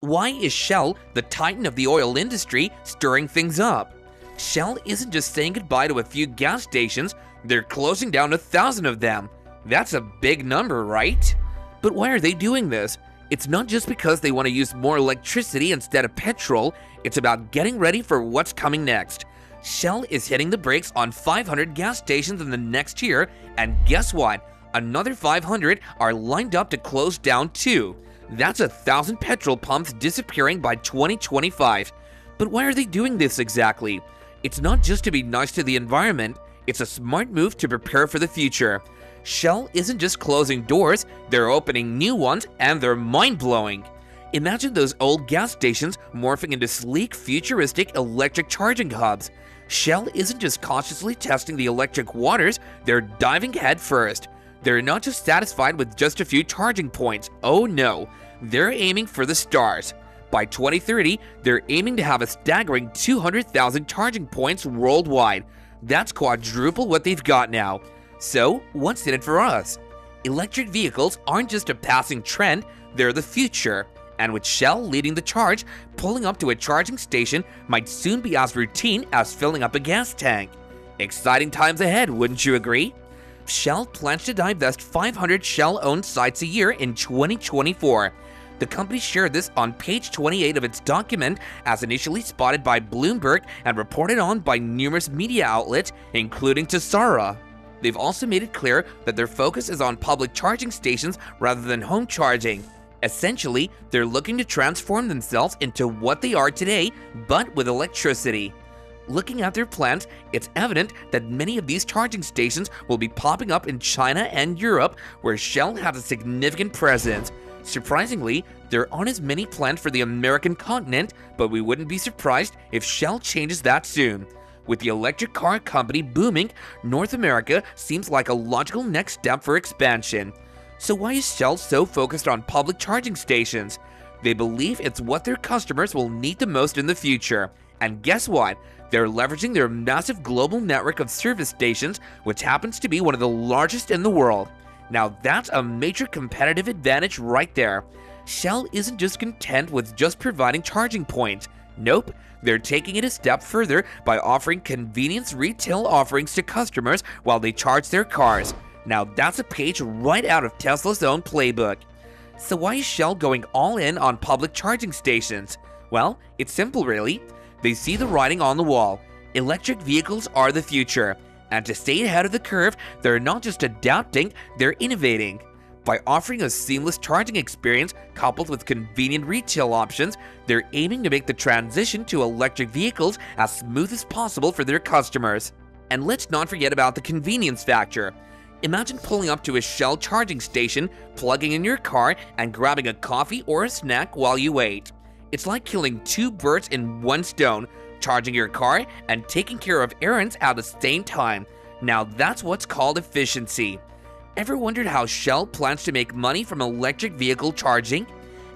Why is Shell, the titan of the oil industry, stirring things up? Shell isn't just saying goodbye to a few gas stations, they're closing down a thousand of them. That's a big number, right? But why are they doing this? It's not just because they want to use more electricity instead of petrol, it's about getting ready for what's coming next. Shell is hitting the brakes on 500 gas stations in the next year, and guess what? Another 500 are lined up to close down too. That's a thousand petrol pumps disappearing by 2025. But why are they doing this exactly? It's not just to be nice to the environment, it's a smart move to prepare for the future. Shell isn't just closing doors, they're opening new ones and they're mind blowing. Imagine those old gas stations morphing into sleek, futuristic electric charging hubs. Shell isn't just cautiously testing the electric waters, they're diving headfirst. They're not just satisfied with just a few charging points. Oh no, they're aiming for the stars. By 2030, they're aiming to have a staggering 200,000 charging points worldwide. That's quadruple what they've got now. So, what's in it for us? Electric vehicles aren't just a passing trend, they're the future. And with Shell leading the charge, pulling up to a charging station might soon be as routine as filling up a gas tank. Exciting times ahead, wouldn't you agree? Shell plans to divest 500 Shell owned sites a year in 2024. The company shared this on page 28 of its document as initially spotted by Bloomberg and reported on by numerous media outlets, including Teslarati. They've also made it clear that their focus is on public charging stations rather than home charging. Essentially, they're looking to transform themselves into what they are today, but with electricity. Looking at their plans, it's evident that many of these charging stations will be popping up in China and Europe, where Shell has a significant presence. Surprisingly, there aren't as many planned for the American continent, but we wouldn't be surprised if Shell changes that soon. With the electric car company booming, North America seems like a logical next step for expansion. So why is Shell so focused on public charging stations? They believe it's what their customers will need the most in the future. And guess what? They're leveraging their massive global network of service stations, which happens to be one of the largest in the world. Now that's a major competitive advantage right there. Shell isn't just content with just providing charging points. Nope, they're taking it a step further by offering convenience retail offerings to customers while they charge their cars. Now that's a page right out of Tesla's own playbook. So why is Shell going all in on public charging stations? Well, it's simple really. They see the writing on the wall. Electric vehicles are the future. And to stay ahead of the curve, they're not just adapting, they're innovating. By offering a seamless charging experience coupled with convenient retail options, they're aiming to make the transition to electric vehicles as smooth as possible for their customers. And let's not forget about the convenience factor. Imagine pulling up to a Shell charging station, plugging in your car, and grabbing a coffee or a snack while you wait. It's like killing two birds in one stone, charging your car and taking care of errands at the same time. Now that's what's called efficiency. Ever wondered how Shell plans to make money from electric vehicle charging?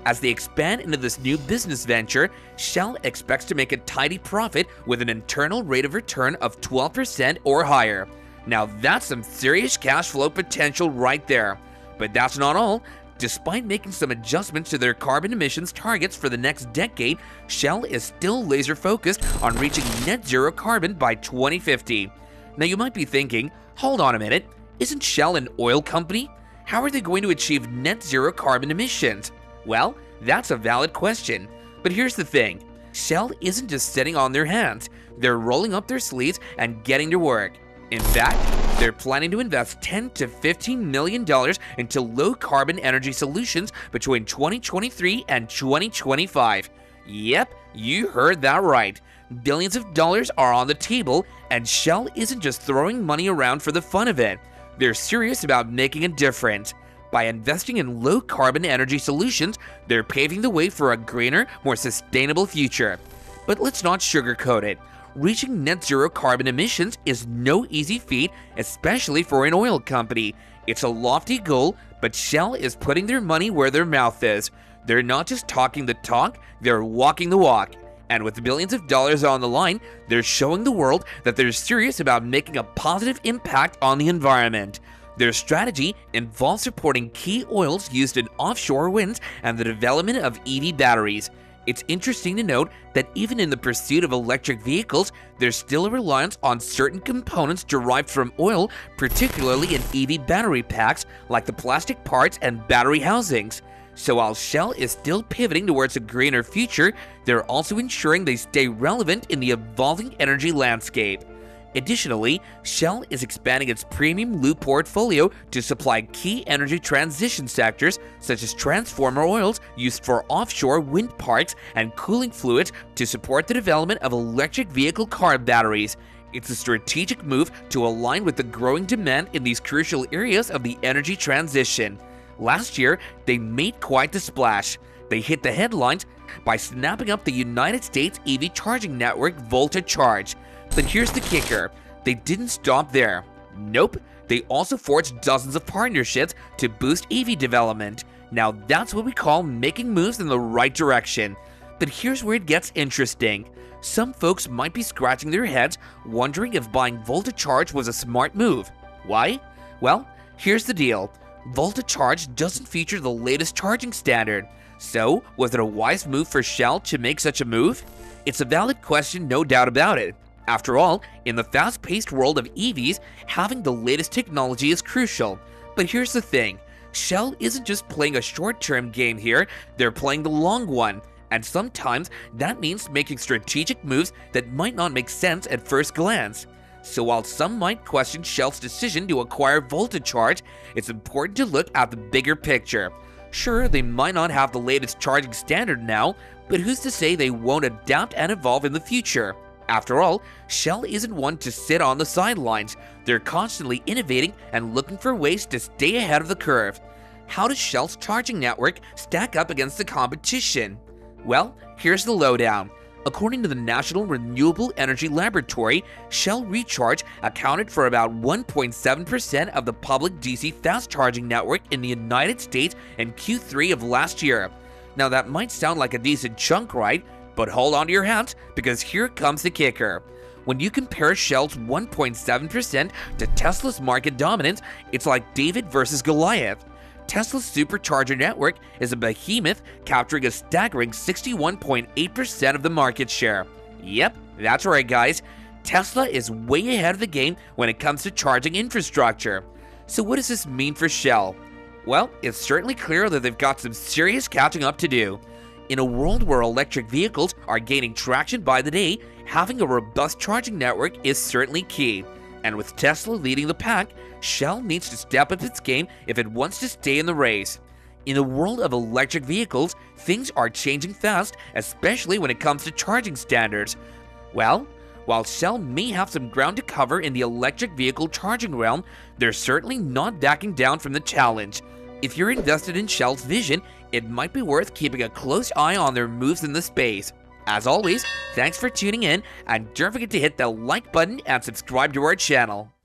As they expand into this new business venture, Shell expects to make a tidy profit with an internal rate of return of 12% or higher. Now that's some serious cash flow potential right there. But that's not all. Despite making some adjustments to their carbon emissions targets for the next decade, Shell is still laser focused on reaching net zero carbon by 2050. Now you might be thinking, hold on a minute, isn't Shell an oil company? How are they going to achieve net zero carbon emissions? Well, that's a valid question. But here's the thing Shell isn't just sitting on their hands, they're rolling up their sleeves and getting to work. In fact, they're planning to invest 10 to 15 million dollars into low carbon energy solutions between 2023 and 2025. Yep, you heard that right. Billions of dollars are on the table, and Shell isn't just throwing money around for the fun of it. They're serious about making a difference. By investing in low carbon energy solutions, they're paving the way for a greener, more sustainable future. But let's not sugarcoat it. Reaching net zero carbon emissions is no easy feat, especially for an oil company. It's a lofty goal, but Shell is putting their money where their mouth is. They're not just talking the talk, they're walking the walk. And with billions of dollars on the line, they're showing the world that they're serious about making a positive impact on the environment. Their strategy involves supporting key oils used in offshore winds and the development of EV batteries. It's interesting to note that even in the pursuit of electric vehicles, there's still a reliance on certain components derived from oil, particularly in EV battery packs like the plastic parts and battery housings. So while Shell is still pivoting towards a greener future, they're also ensuring they stay relevant in the evolving energy landscape. Additionally, Shell is expanding its premium lube portfolio to supply key energy transition sectors such as transformer oils used for offshore wind parks and cooling fluids to support the development of electric vehicle car batteries. It's a strategic move to align with the growing demand in these crucial areas of the energy transition. Last year, they made quite the splash. They hit the headlines by snapping up the United States EV charging network Volta Charge. But here's the kicker they didn't stop there. Nope, they also forged dozens of partnerships to boost EV development. Now that's what we call making moves in the right direction. But here's where it gets interesting. Some folks might be scratching their heads wondering if buying Volta Charge was a smart move. Why? Well, here's the deal. Volta Charge doesn't feature the latest charging standard. So, was it a wise move for Shell to make such a move? It's a valid question, no doubt about it. After all, in the fast paced world of EVs, having the latest technology is crucial. But here's the thing Shell isn't just playing a short term game here, they're playing the long one. And sometimes that means making strategic moves that might not make sense at first glance. So while some might question Shell's decision to acquire Volta Charge, it's important to look at the bigger picture. Sure, they might not have the latest charging standard now, but who's to say they won't adapt and evolve in the future? After all, Shell isn't one to sit on the sidelines. They're constantly innovating and looking for ways to stay ahead of the curve. How does Shell's charging network stack up against the competition? Well, here's the lowdown. According to the National Renewable Energy Laboratory, Shell Recharge accounted for about 1.7% of the public DC fast charging network in the United States in Q3 of last year. Now that might sound like a decent chunk, right? But hold on to your hats, because here comes the kicker. When you compare Shell's 1.7% to Tesla's market dominance, it's like David versus Goliath. Tesla's supercharger network is a behemoth capturing a staggering 61.8% of the market share. Yep, that's right guys. Tesla is way ahead of the game when it comes to charging infrastructure. So what does this mean for Shell? Well, it's certainly clear that they've got some serious catching up to do. In a world where electric vehicles are gaining traction by the day, having a robust charging network is certainly key. And with Tesla leading the pack, Shell needs to step up its game if it wants to stay in the race. In the world of electric vehicles, things are changing fast, especially when it comes to charging standards. Well, while Shell may have some ground to cover in the electric vehicle charging realm, they're certainly not backing down from the challenge. If you're invested in Shell's vision, it might be worth keeping a close eye on their moves in the space. As always, thanks for tuning in, and don't forget to hit the like button and subscribe to our channel.